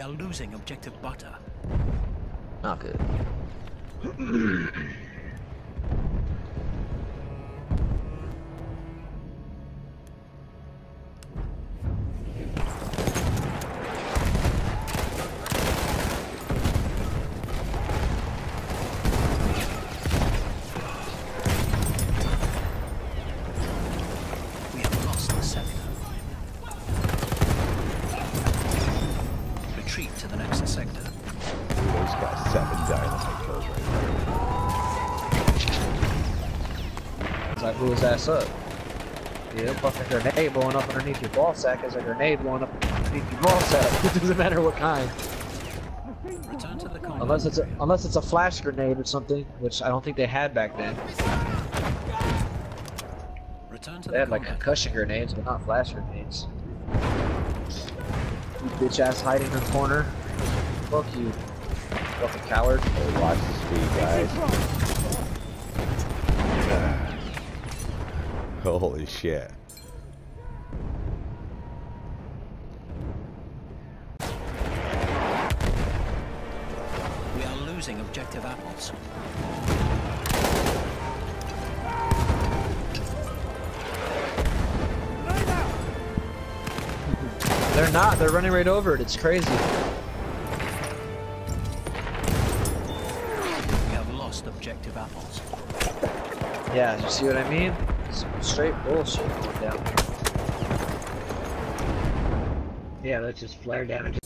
are losing objective butter. Not good. Retreat to the next sector. Those got seven dynamite kills right It's like blew his ass up. Yeah, fucking grenade blowing up underneath your ball sack is a grenade blowing up underneath your ball sack. It doesn't matter what kind. Return to the combat. Unless it's a, unless it's a flash grenade or something, which I don't think they had back then. Return to They the had like concussion grenades, but not flash grenades. You bitch ass hiding in the corner. Fuck you. Fucking coward. there. Watch the speed, guys. Holy shit. We are losing objective apples. They're not. They're running right over it. It's crazy. We have lost objective apples. Yeah, you see what I mean? Some straight bullshit going down here. Yeah, that's just flare damage.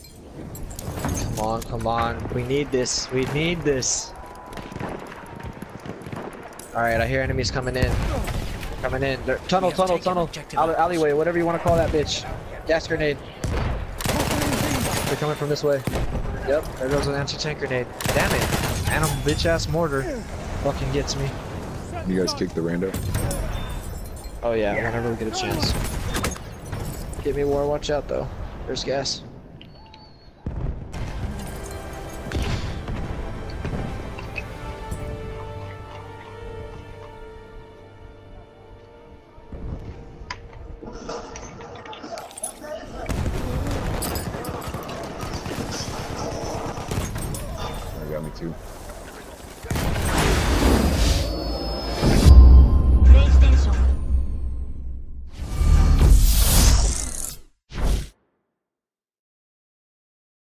Come on, come on. We need this. We need this. Alright, I hear enemies coming in. Coming in. They're, tunnel, tunnel, tunnel. Alley, alleyway, whatever you want to call that bitch. Gas grenade. They're coming from this way. Yep, there goes an anti-tank grenade. Damn it. Animal bitch ass mortar. Fucking gets me. You guys kicked the rando? Oh yeah, whenever we get a chance. Get me war, watch out though. There's gas. contigo.